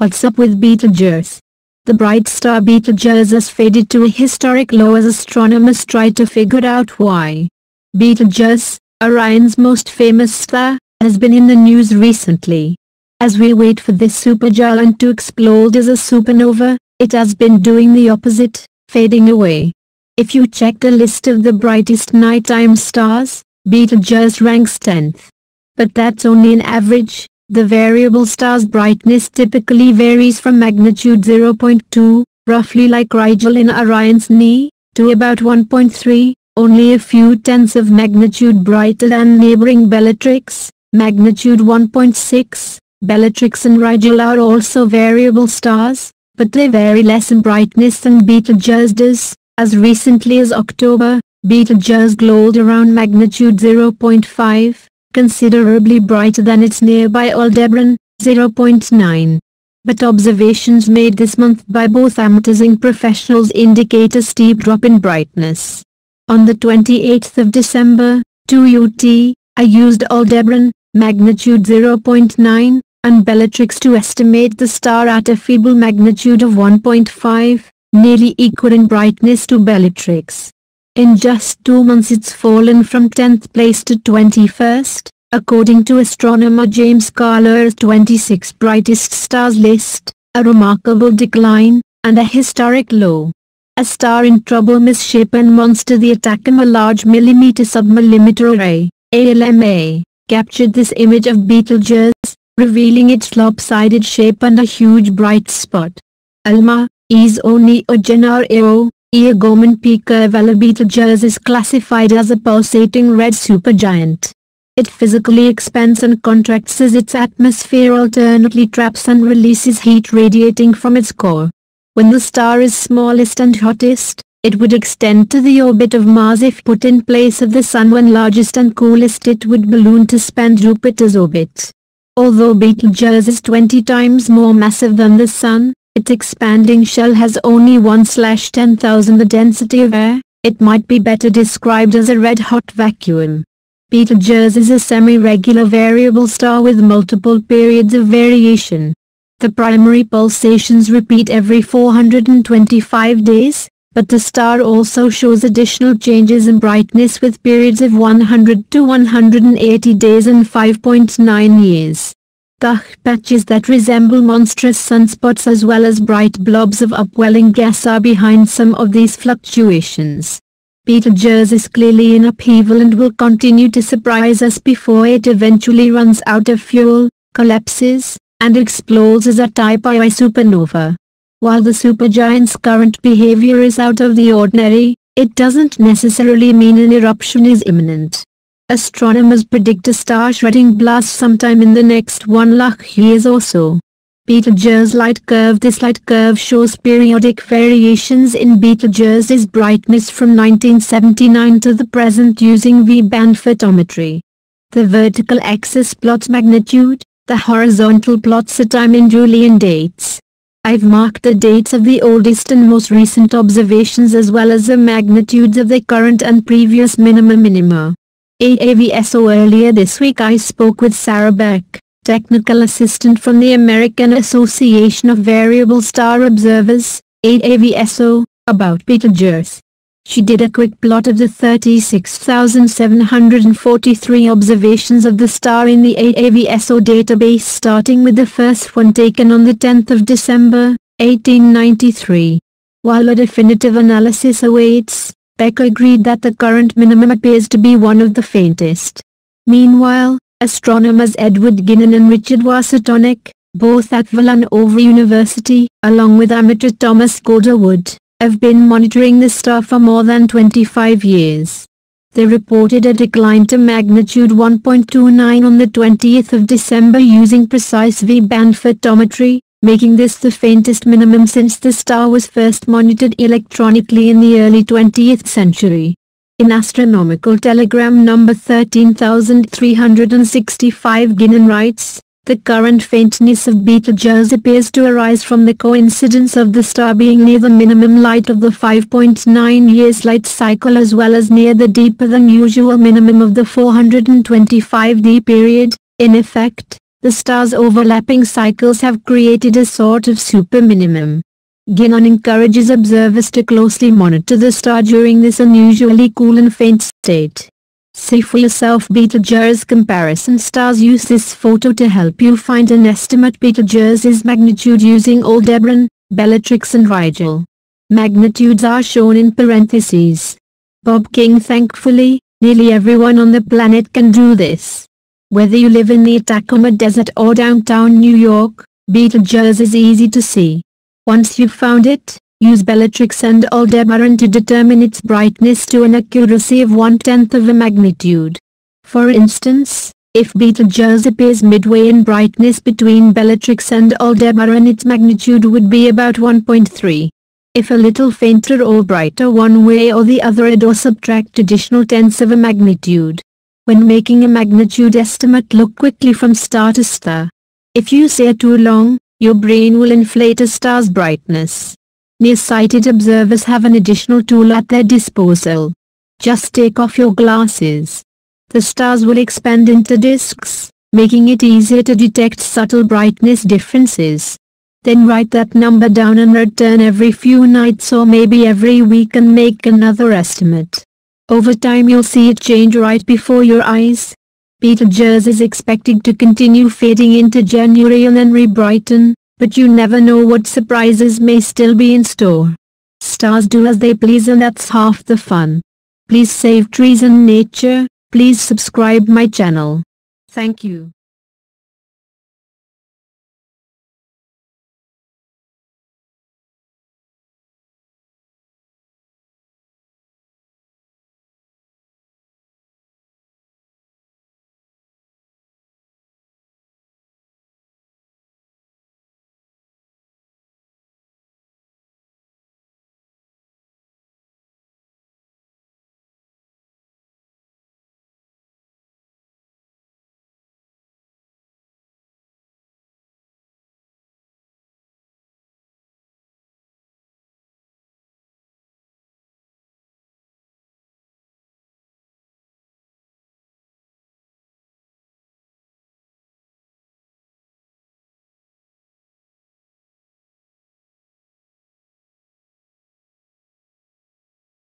What's up with Betelgeuse? The bright star Betelgeuse has faded to a historic low as astronomers try to figure out why. Betelgeuse, Orion's most famous star, has been in the news recently. As we wait for this supergiant to explode as a supernova, it has been doing the opposite, fading away. If you check the list of the brightest nighttime stars, Betelgeuse ranks 10th. But that's only an average, the variable star's brightness typically varies from magnitude 0.2, roughly like Rigel in Orion's knee, to about 1.3, only a few tenths of magnitude brighter than neighboring Bellatrix, magnitude 1.6. Bellatrix and Rigel are also variable stars, but they vary less in brightness than Betelgeuse does. As recently as October, Betelgeuse glowed around magnitude 0.5, considerably brighter than its nearby Aldebaran, 0.9. But observations made this month by both amateurs and professionals indicate a steep drop in brightness. On the 28th of December, 2 UT, I used Aldebaran, magnitude 0.9, and Bellatrix to estimate the star at a feeble magnitude of 1.5, nearly equal in brightness to Bellatrix. In just two months it's fallen from 10th place to 21st, according to astronomer James Kaler's 26 brightest stars list, a remarkable decline, and a historic low. A star in trouble misshapen monster the Atacama Large Millimeter Submillimeter Array, ALMA, captured this image of Betelgeuse, revealing its lopsided shape and a huge bright spot. ALMA, is only a Gennaro Eogomen Pica Betelgeuse is classified as a pulsating red supergiant. It physically expands and contracts as its atmosphere alternately traps and releases heat radiating from its core. When the star is smallest and hottest, it would extend to the orbit of Mars if put in place of the Sun when largest and coolest it would balloon to span Jupiter's orbit. Although Betelgeuse is 20 times more massive than the Sun, its expanding shell has only 1 slash 10,000 the density of air, it might be better described as a red-hot vacuum. Betelgeuse is a semi-regular variable star with multiple periods of variation. The primary pulsations repeat every 425 days, but the star also shows additional changes in brightness with periods of 100 to 180 days and 5.9 years dark patches that resemble monstrous sunspots as well as bright blobs of upwelling gas are behind some of these fluctuations. Betelgeuse is clearly in upheaval and will continue to surprise us before it eventually runs out of fuel, collapses, and explodes as a type I supernova. While the supergiant's current behavior is out of the ordinary, it doesn't necessarily mean an eruption is imminent. Astronomers predict a star-shredding blast sometime in the next one lakh years or so. Betelgeuse light curve This light curve shows periodic variations in Betelgeuse's brightness from 1979 to the present using V-band photometry. The vertical axis plots magnitude, the horizontal plots the time in Julian dates. I've marked the dates of the oldest and most recent observations as well as the magnitudes of the current and previous minima minima. AAVSO Earlier this week I spoke with Sarah Beck, technical assistant from the American Association of Variable Star Observers, AAVSO, about Betelgeuse. She did a quick plot of the 36,743 observations of the star in the AAVSO database starting with the first one taken on the 10th of December, 1893. While a definitive analysis awaits, Beck agreed that the current minimum appears to be one of the faintest. Meanwhile, astronomers Edward Guinan and Richard Wasatonic, both at Villanova University, along with amateur Thomas Calderwood, have been monitoring the star for more than 25 years. They reported a decline to magnitude 1.29 on the 20th of December using precise V-band photometry, making this the faintest minimum since the star was first monitored electronically in the early 20th century. In Astronomical Telegram number 13365 Guinan writes, the current faintness of Betelgeuse appears to arise from the coincidence of the star being near the minimum light of the 5.9 years light cycle as well as near the deeper than usual minimum of the 425D period, in effect, The star's overlapping cycles have created a sort of super minimum. Guinan encourages observers to closely monitor the star during this unusually cool and faint state. See for yourself Betelgeuse comparison stars use this photo to help you find an estimate Betelgeuse's magnitude using Aldebaran, Bellatrix and Rigel. Magnitudes are shown in parentheses. Bob King Thankfully, nearly everyone on the planet can do this. Whether you live in the Atacama Desert or downtown New York, Betelgeuse is easy to see. Once you've found it, use Bellatrix and Aldebaran to determine its brightness to an accuracy of one-tenth of a magnitude. For instance, if Betelgeuse appears midway in brightness between Bellatrix and Aldebaran its magnitude would be about 1.3. If a little fainter or brighter one way or the other add or subtract additional tenths of a magnitude. When making a magnitude estimate look quickly from star to star. If you stare too long, your brain will inflate a star's brightness. Nearsighted observers have an additional tool at their disposal. Just take off your glasses. The stars will expand into disks, making it easier to detect subtle brightness differences. Then write that number down and return every few nights or maybe every week and make another estimate. Over time you'll see it change right before your eyes. Betelgeuse is expected to continue fading into January and then re-brighten, but you never know what surprises may still be in store. Stars do as they please and that's half the fun. Please save trees and nature, please subscribe my channel. Thank you.